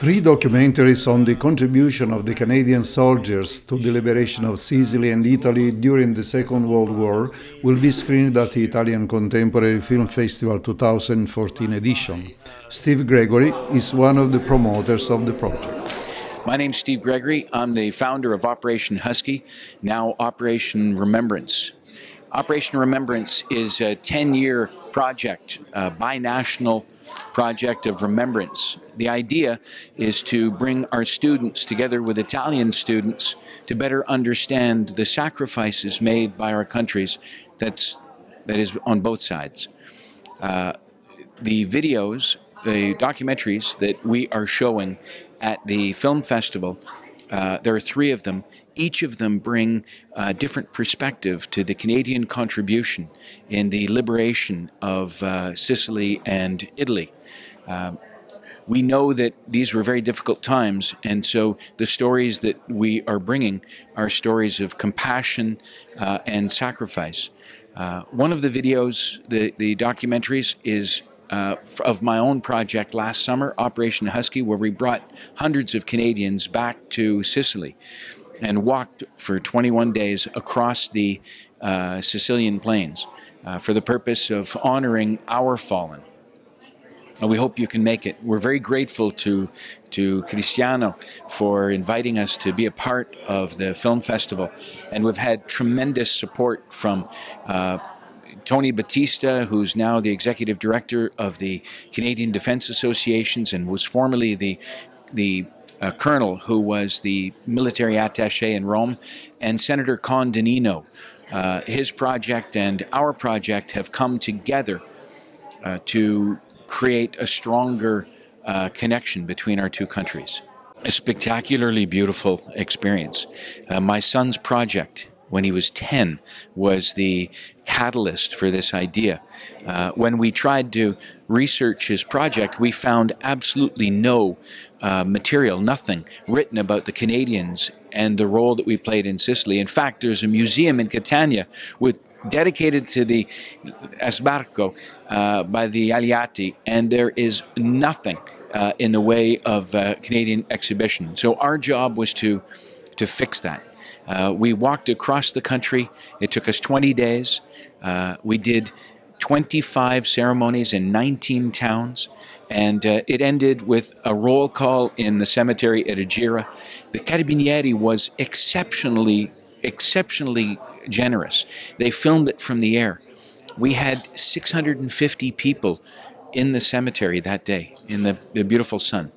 Three documentaries on the contribution of the Canadian soldiers to the liberation of Sicily and Italy during the Second World War will be screened at the Italian Contemporary Film Festival 2014 edition. Steve Gregory is one of the promoters of the project. My name's Steve Gregory. I'm the founder of Operation Husky, now Operation Remembrance. Operation Remembrance is a 10 year project, a binational project of remembrance. The idea is to bring our students together with Italian students to better understand the sacrifices made by our countries that's, that is on both sides. Uh, the videos, the documentaries that we are showing at the film festival, uh, there are three of them. Each of them bring a different perspective to the Canadian contribution in the liberation of uh, Sicily and Italy. Um, we know that these were very difficult times, and so the stories that we are bringing are stories of compassion uh, and sacrifice. Uh, one of the videos, the, the documentaries, is uh, of my own project last summer, Operation Husky, where we brought hundreds of Canadians back to Sicily and walked for 21 days across the uh, Sicilian plains uh, for the purpose of honoring our fallen and we hope you can make it. We're very grateful to to Cristiano for inviting us to be a part of the film festival, and we've had tremendous support from. Tony Battista, who's now the executive director of the Canadian Defense Associations and was formerly the the uh, colonel who was the military attaché in Rome, and Senator Con Di Nino. Uh, his project and our project have come together uh, to create a stronger uh, connection between our two countries. A spectacularly beautiful experience. Uh, my son's project, when he was 10, was the catalyst for this idea. Uh, when we tried to research his project, we found absolutely no uh, material, nothing written about the Canadians and the role that we played in Sicily. In fact, there's a museum in Catania with dedicated to the Sbarco uh, by the Alleati, and there is nothing uh, in the way of uh, Canadian exhibition. So our job was to to fix that. Uh, we walked across the country. It took us 20 days. Uh, we did 25 ceremonies in 19 towns, and uh, it ended with a roll call in the cemetery at Agira. The Carabinieri was exceptionally exceptionally generous. They filmed it from the air. We had 650 people in the cemetery that day in the, the beautiful sun.